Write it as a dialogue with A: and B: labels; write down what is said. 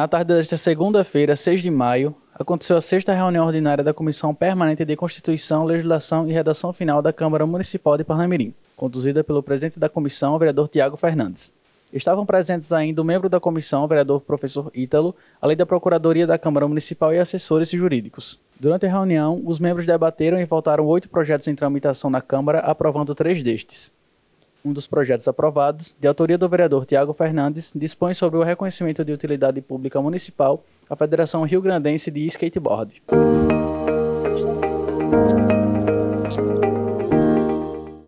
A: Na tarde desta segunda-feira, 6 de maio, aconteceu a sexta reunião ordinária da Comissão Permanente de Constituição, Legislação e Redação Final da Câmara Municipal de Parnamirim, conduzida pelo presidente da comissão, o vereador Tiago Fernandes. Estavam presentes ainda o membro da comissão, o vereador professor Ítalo, além da Procuradoria da Câmara Municipal e assessores jurídicos. Durante a reunião, os membros debateram e votaram oito projetos em tramitação na Câmara, aprovando três destes. Um dos projetos aprovados, de autoria do vereador Tiago Fernandes, dispõe sobre o reconhecimento de utilidade pública municipal à Federação Rio Grandense de Skateboard.